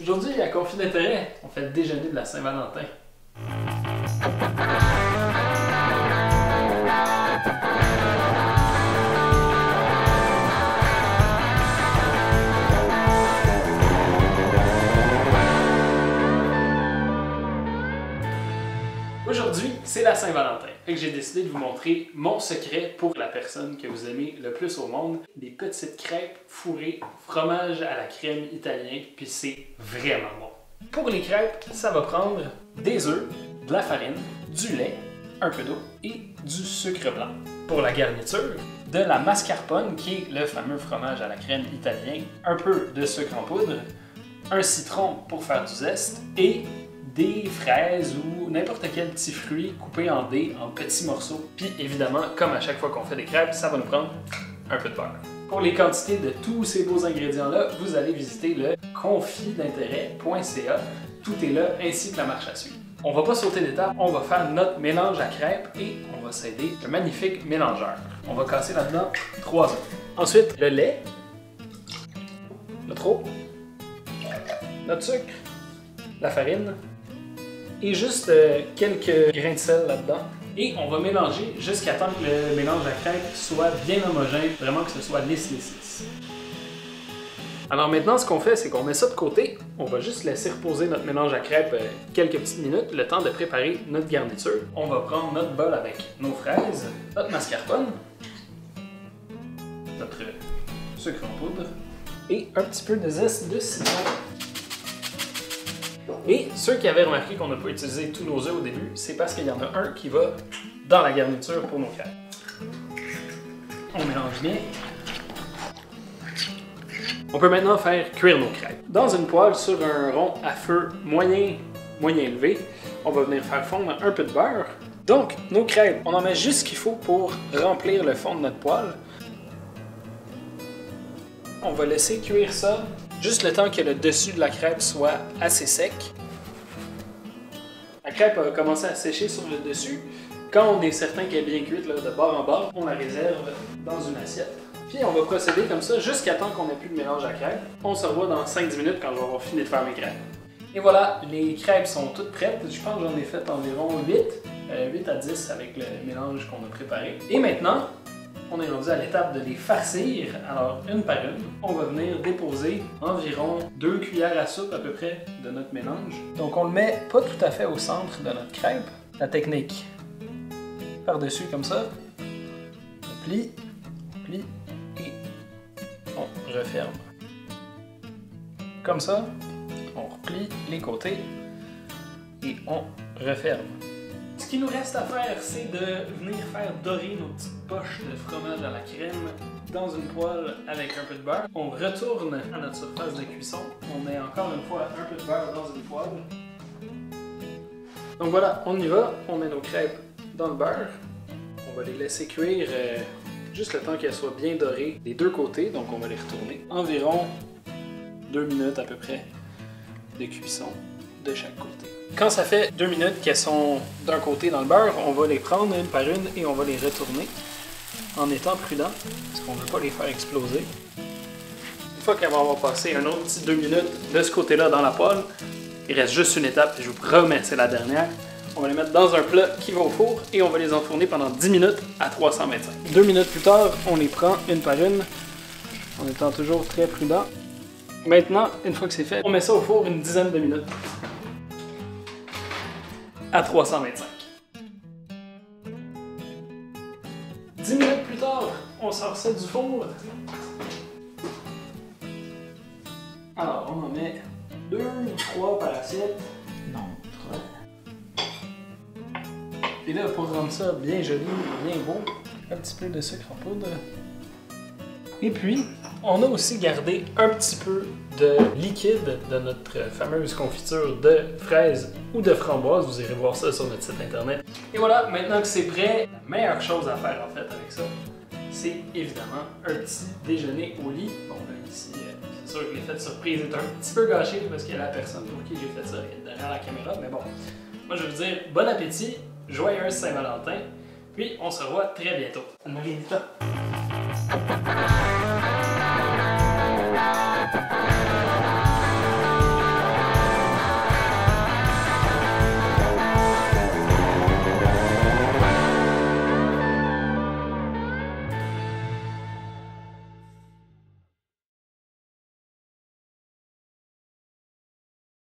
Aujourd'hui, à Conflit d'intérêt, on fait le déjeuner de la Saint-Valentin. Aujourd'hui, c'est la Saint-Valentin. Fait j'ai décidé de vous montrer mon secret pour la personne que vous aimez le plus au monde. Des petites crêpes fourrées, fromage à la crème italien, puis c'est vraiment bon. Pour les crêpes, ça va prendre des œufs, de la farine, du lait, un peu d'eau et du sucre blanc. Pour la garniture, de la mascarpone, qui est le fameux fromage à la crème italien, un peu de sucre en poudre, un citron pour faire du zeste et des fraises ou n'importe quel petit fruit coupé en dés, en petits morceaux. Puis évidemment, comme à chaque fois qu'on fait des crêpes, ça va nous prendre un peu de beurre. Pour les quantités de tous ces beaux ingrédients-là, vous allez visiter le confitdintérêt.ca. Tout est là, ainsi que la marche à suivre. On va pas sauter d'étape, on va faire notre mélange à crêpes et on va s'aider d'un magnifique mélangeur. On va casser là-dedans trois œufs. Ensuite, le lait, notre eau, notre sucre, la farine, et juste euh, quelques grains de sel là-dedans. Et on va mélanger jusqu'à temps que le mélange à crêpes soit bien homogène, vraiment que ce soit lisse, lisse, lisse. Alors maintenant, ce qu'on fait, c'est qu'on met ça de côté. On va juste laisser reposer notre mélange à crêpes euh, quelques petites minutes, le temps de préparer notre garniture. On va prendre notre bol avec nos fraises, notre mascarpone, notre sucre en poudre et un petit peu de zeste de citron. Et ceux qui avaient remarqué qu'on n'a pas utilisé tous nos œufs au début, c'est parce qu'il y en a un qui va dans la garniture pour nos crêpes. On mélange bien. On peut maintenant faire cuire nos crêpes. Dans une poêle sur un rond à feu moyen, moyen élevé, on va venir faire fondre un peu de beurre. Donc, nos crêpes, on en met juste ce qu'il faut pour remplir le fond de notre poêle. On va laisser cuire ça juste le temps que le dessus de la crêpe soit assez sec. La crêpe a commencé à sécher sur le dessus. Quand on est certain qu'elle est bien cuite de bord en bord, on la réserve dans une assiette. Puis on va procéder comme ça jusqu'à temps qu'on n'ait plus de mélange à crêpes. On se revoit dans 5-10 minutes quand je vais avoir fini de faire mes crêpes. Et voilà, les crêpes sont toutes prêtes. Je pense que j'en ai fait environ 8, 8 euh, à 10 avec le mélange qu'on a préparé. Et maintenant, on est rendu à l'étape de les farcir. Alors, une par une, on va venir déposer environ deux cuillères à soupe à peu près de notre mélange. Donc, on le met pas tout à fait au centre de notre crêpe. La technique, par-dessus comme ça, on plie, on plie et on referme. Comme ça, on replie les côtés et on referme. Ce qu'il nous reste à faire, c'est de venir faire dorer nos petites poches de fromage à la crème dans une poêle avec un peu de beurre. On retourne à notre surface de cuisson. On met encore une fois un peu de beurre dans une poêle. Donc voilà, on y va. On met nos crêpes dans le beurre. On va les laisser cuire euh, juste le temps qu'elles soient bien dorées des deux côtés. Donc on va les retourner. Environ deux minutes à peu près de cuisson chaque côté. Quand ça fait deux minutes qu'elles sont d'un côté dans le beurre, on va les prendre une par une et on va les retourner en étant prudent, parce qu'on ne veut pas les faire exploser. Une fois qu'elles vont avoir passé un autre petit deux minutes de ce côté-là dans la poêle, il reste juste une étape, et je vous promets, c'est la dernière. On va les mettre dans un plat qui va au four et on va les enfourner pendant 10 minutes à 325. Deux minutes plus tard, on les prend une par une, en étant toujours très prudent. Maintenant, une fois que c'est fait, on met ça au four une dizaine de minutes à 325. 10 minutes plus tard, on sort ça du four. Alors, on en met deux ou trois par assiette. Non, trois. Et là, pour rendre ça bien joli, bien beau, un petit peu de sucre en poudre. Et puis, on a aussi gardé un petit peu de liquide de notre fameuse confiture de fraises ou de framboises. Vous irez voir ça sur notre site internet. Et voilà, maintenant que c'est prêt, la meilleure chose à faire en fait avec ça, c'est évidemment un petit déjeuner au lit. Bon, là, ici, euh, c'est sûr que l'effet de surprise est un petit peu gâché parce qu'il y a la personne pour qui j'ai fait ça derrière la caméra. Mais bon, moi je veux dire bon appétit, joyeuse Saint-Valentin, puis on se revoit très bientôt. Marita.